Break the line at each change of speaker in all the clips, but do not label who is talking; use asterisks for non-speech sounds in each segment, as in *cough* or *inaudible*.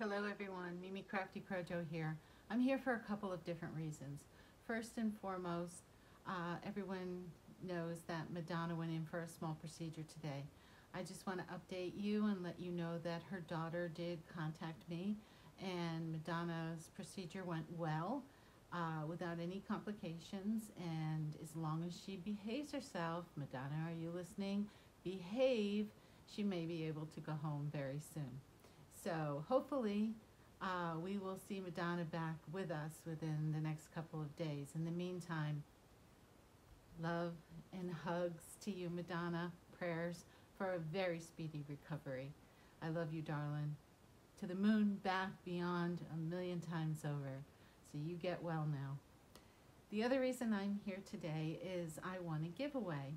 Hello everyone, Mimi Crafty Crojo here. I'm here for a couple of different reasons. First and foremost, uh, everyone knows that Madonna went in for a small procedure today. I just want to update you and let you know that her daughter did contact me and Madonna's procedure went well uh, without any complications and as long as she behaves herself, Madonna, are you listening? Behave, she may be able to go home very soon. So hopefully uh, we will see Madonna back with us within the next couple of days. In the meantime, love and hugs to you, Madonna. Prayers for a very speedy recovery. I love you, darling. To the moon, back, beyond, a million times over. So you get well now. The other reason I'm here today is I want a giveaway.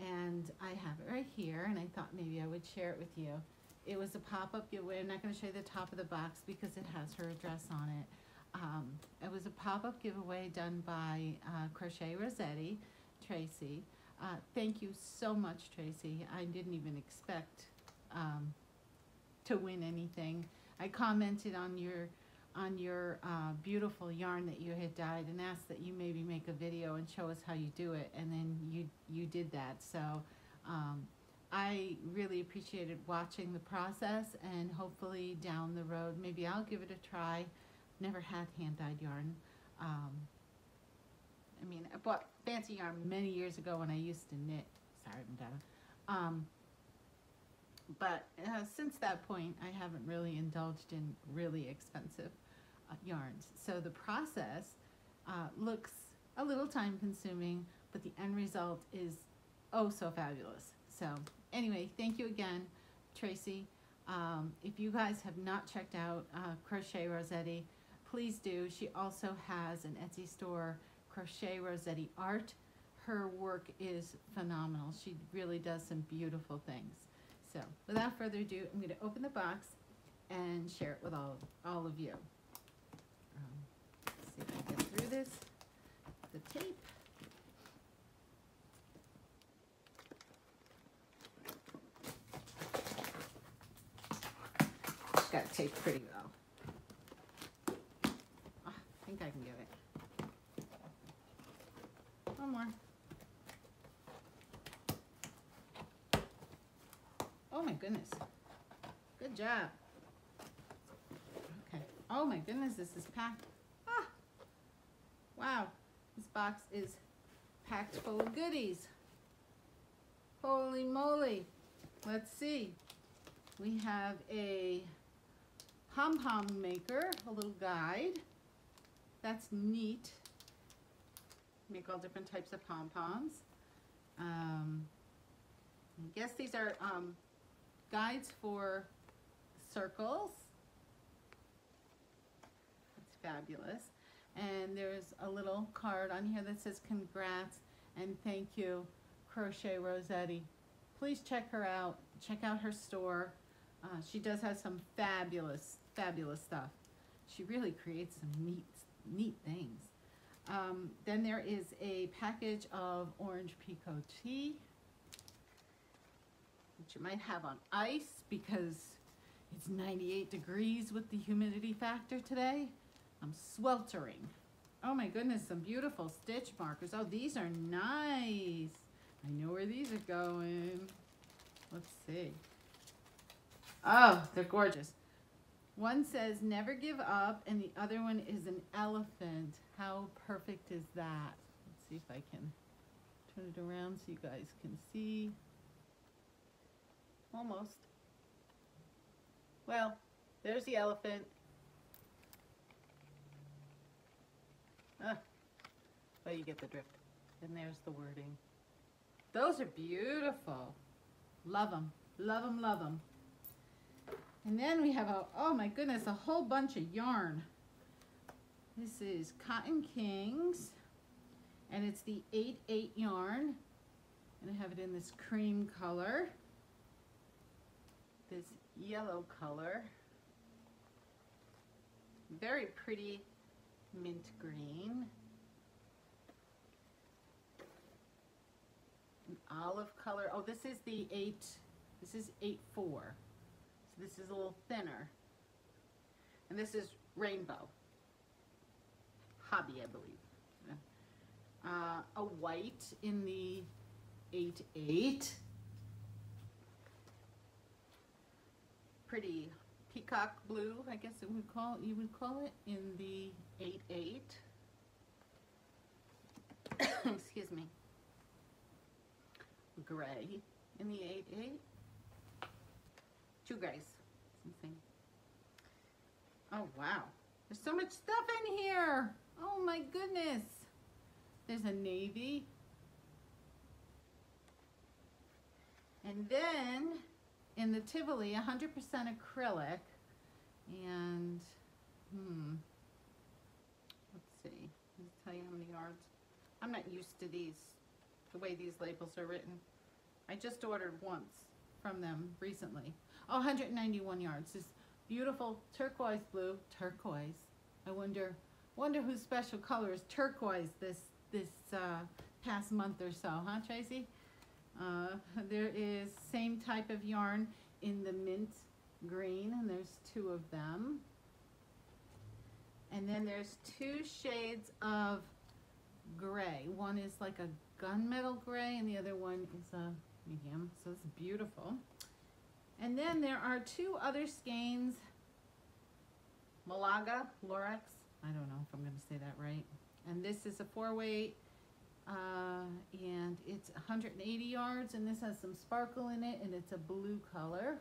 And I have it right here, and I thought maybe I would share it with you. It was a pop-up giveaway. I'm not going to show you the top of the box because it has her address on it. Um, it was a pop-up giveaway done by uh, Crochet Rossetti, Tracy. Uh, thank you so much, Tracy. I didn't even expect um, to win anything. I commented on your on your uh, beautiful yarn that you had dyed and asked that you maybe make a video and show us how you do it and then you you did that so um, I really appreciated watching the process and hopefully down the road, maybe I'll give it a try. Never had hand-dyed yarn. Um, I mean, I bought fancy yarn many years ago when I used to knit. Sorry, Madonna. Um, but uh, since that point, I haven't really indulged in really expensive uh, yarns. So the process uh, looks a little time consuming, but the end result is oh so fabulous. So anyway, thank you again, Tracy. Um, if you guys have not checked out uh, Crochet Rossetti, please do. She also has an Etsy store, Crochet Rossetti Art. Her work is phenomenal. She really does some beautiful things. So without further ado, I'm going to open the box and share it with all, all of you. Um, see if I get through this. The tape. Got taped pretty well. Oh, I think I can get it. One more. Oh my goodness. Good job. Okay. Oh my goodness, this is packed. Ah. Wow. This box is packed full of goodies. Holy moly. Let's see. We have a pom-pom maker, a little guide. That's neat. Make all different types of pom-poms. Um, I guess these are um, guides for circles. That's fabulous. And there's a little card on here that says congrats and thank you, Crochet Rossetti. Please check her out. Check out her store. Uh, she does have some fabulous fabulous stuff. She really creates some neat, neat things. Um, then there is a package of orange pekoe tea, which you might have on ice because it's 98 degrees with the humidity factor today. I'm sweltering. Oh my goodness, some beautiful stitch markers. Oh, these are nice. I know where these are going. Let's see. Oh, they're gorgeous. One says never give up and the other one is an elephant. How perfect is that? Let's see if I can turn it around so you guys can see. Almost. Well, there's the elephant. Ah, but you get the drift. And there's the wording. Those are beautiful. Love them. Love them, love them. And then we have a, oh my goodness, a whole bunch of yarn. This is Cotton Kings, and it's the 8-8 yarn. And I have it in this cream color, this yellow color, very pretty mint green, an olive color. Oh, this is the 8, this is 8-4. This is a little thinner. And this is rainbow. Hobby, I believe. Uh, a white in the 8-8. Pretty peacock blue, I guess it would call you would call it in the 8-8. *coughs* Excuse me. Gray in the 8-8. Two grays. Something. Oh wow. There's so much stuff in here. Oh my goodness. There's a navy. And then in the Tivoli, 100% acrylic. And, hmm, let's see. Let me tell you how many yards. I'm not used to these, the way these labels are written. I just ordered once from them recently. Oh, 191 yards. This beautiful turquoise blue. Turquoise. I wonder, wonder whose special color is turquoise this this uh, past month or so, huh, Tracy? Uh, there is same type of yarn in the mint green, and there's two of them. And then there's two shades of gray. One is like a gunmetal gray, and the other one is a medium, so it's beautiful. And then there are two other skeins, Malaga, Lorex, I don't know if I'm going to say that right. And this is a four weight uh, and it's 180 yards and this has some sparkle in it and it's a blue color.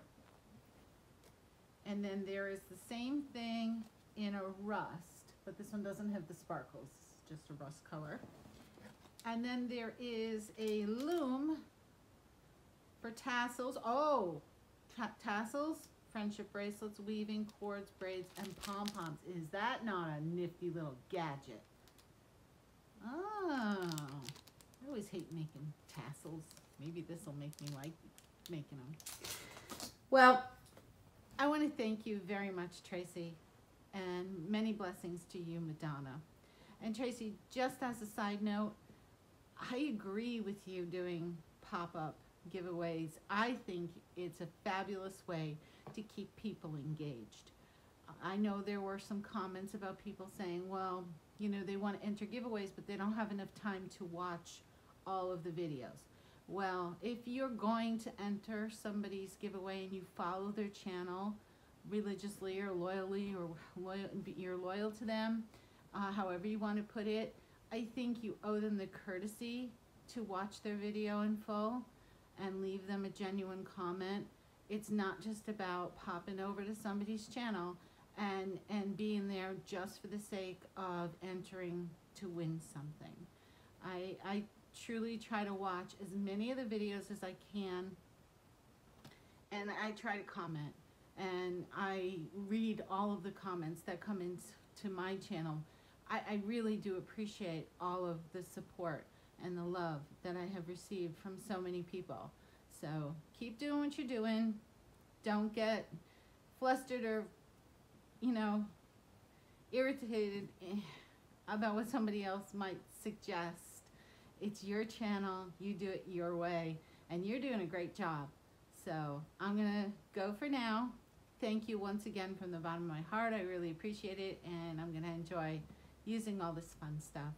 And then there is the same thing in a rust, but this one doesn't have the sparkles, it's just a rust color. And then there is a loom for tassels. Oh, tassels, friendship bracelets, weaving, cords, braids, and pom-poms. Is that not a nifty little gadget? Oh, I always hate making tassels. Maybe this will make me like making them. Well, I want to thank you very much, Tracy, and many blessings to you, Madonna. And Tracy, just as a side note, I agree with you doing pop-up giveaways. I think it's a fabulous way to keep people engaged. I know there were some comments about people saying, well, you know, they want to enter giveaways, but they don't have enough time to watch all of the videos. Well, if you're going to enter somebody's giveaway and you follow their channel religiously or loyally or loyal, you're loyal to them, uh, however you want to put it, I think you owe them the courtesy to watch their video in full and leave them a genuine comment. It's not just about popping over to somebody's channel and, and being there just for the sake of entering to win something. I, I truly try to watch as many of the videos as I can and I try to comment and I read all of the comments that come into my channel. I, I really do appreciate all of the support and the love that I have received from so many people. So keep doing what you're doing. Don't get flustered or, you know, irritated eh, about what somebody else might suggest. It's your channel. You do it your way. And you're doing a great job. So I'm going to go for now. Thank you once again from the bottom of my heart. I really appreciate it. And I'm going to enjoy using all this fun stuff.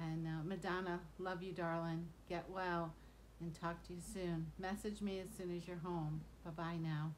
And uh, Madonna, love you, darling. Get well and talk to you soon. Message me as soon as you're home. Bye-bye now.